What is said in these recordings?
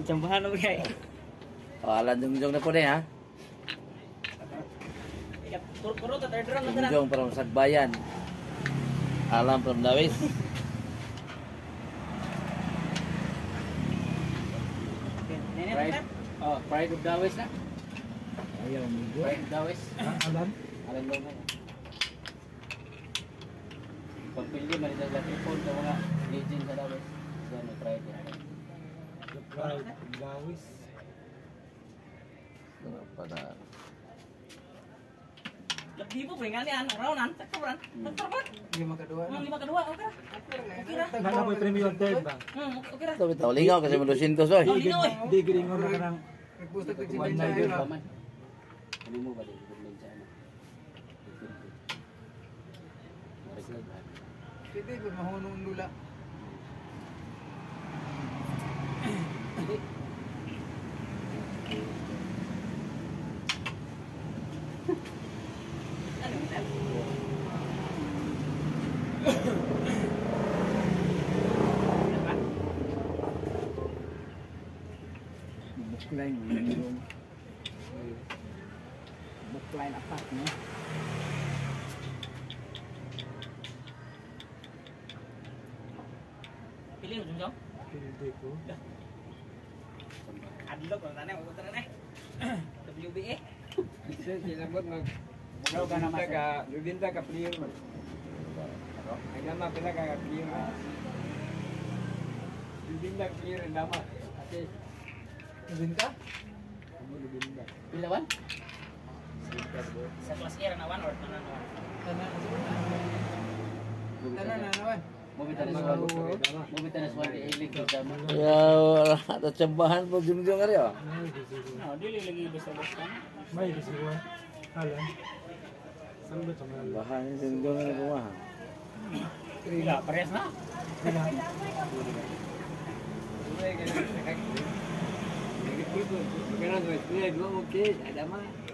Dicambahan mo kay. Alam jungjong na po din ha. Puro-puro ta third round na tara. Jungjong from Sagbayan. Alam from Dawis. Pride. Oh, Pride of Dawes na. Ayaw migo. Pride of Dawes. Alam? Alam mo na. Pagpili man sa telefon sa mga legend sa. Diyan may Pride yan. Gawis. Ano pa na? Lebih sakto ran. Sakto ran. Lima kedua. Hmm, lima kedua, oke. Oke. Nggak dapat premium third bang. Hmm, oke 200 oy. Oh, lingaw eh. Di giringon na karang. One night yun pa man. Ano mo đi lên mình luôn một lại là phạt nữa cái liên của chúng cháu cái liên của Hindi ko. Adlo ko tane eh. WBA. Kasi sinabot mag Magaw ka naman ka, Lubinta ka player mo. Ay nama pila ka ka player ka player ang nama. Izin ka? kamu Lubinta. Pilawan? Sa kelas R na one or tanan one. Tanan Tanan na Ya, tsambahan po jungjong ari oh. May disiguan. No, dili lagi basta-basta. May disiguan. Alam. Saan ba ito mga Bahan ni jungjong na kumaha. Iya, pares na. Suwe ka na nakak. Negatibo. Kaya na suwe dua mo kid ada mah. Agis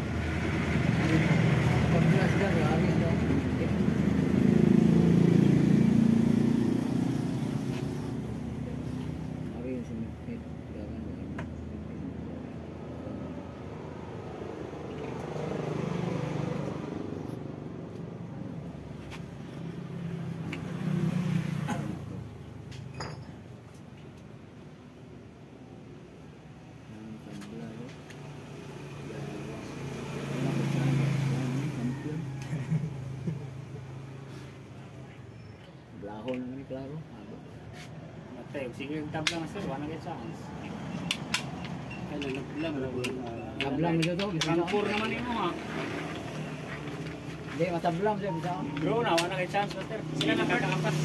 Blaho ano na kami, klaro. Ano? Matay, sige yung tabla na sir, wala kayo chance. Ano, nablam na po. Nablam nito to. Kangpur naman yun mo ha. Hindi, matablam sir. Bro, na ah, wala kayo chance, sir. Sila nakakakampas.